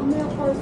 我有要喝